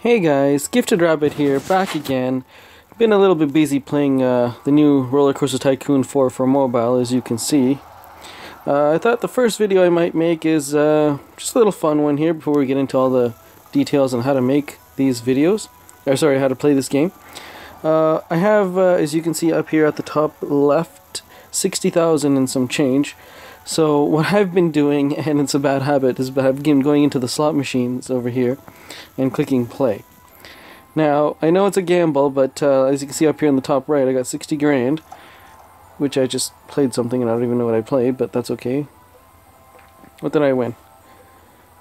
Hey guys, Gifted Rabbit here, back again. Been a little bit busy playing uh, the new Roller Coaster Tycoon 4 for mobile, as you can see. Uh, I thought the first video I might make is uh, just a little fun one here before we get into all the details on how to make these videos. Or sorry, how to play this game. Uh, I have, uh, as you can see up here at the top left, 60,000 and some change. So what I've been doing, and it's a bad habit, is I've been going into the slot machines over here and clicking play. Now, I know it's a gamble, but uh, as you can see up here in the top right, I got 60 grand, which I just played something and I don't even know what I played, but that's okay. What did I win?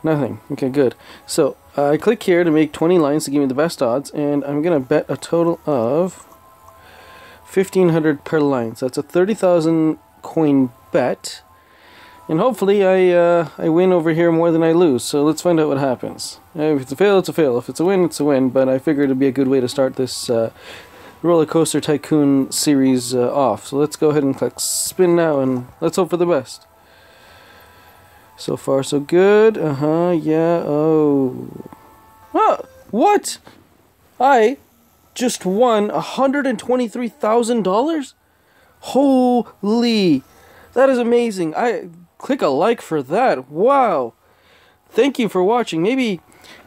Nothing. Okay, good. So, uh, I click here to make 20 lines to give me the best odds, and I'm going to bet a total of 1500 per line. So that's a 30,000 coin bet. And hopefully I uh, I win over here more than I lose. So let's find out what happens. If it's a fail, it's a fail. If it's a win, it's a win. But I figured it'd be a good way to start this uh, Roller Coaster Tycoon series uh, off. So let's go ahead and click spin now and let's hope for the best. So far so good. Uh-huh, yeah, oh. Ah, what? I just won $123,000? Holy... That is amazing. I click a like for that. Wow. Thank you for watching. Maybe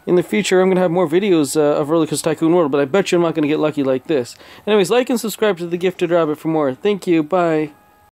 in the future I'm going to have more videos uh, of Roller Coaster Tycoon World, but I bet you I'm not going to get lucky like this. Anyways, like and subscribe to The Gifted Rabbit for more. Thank you. Bye.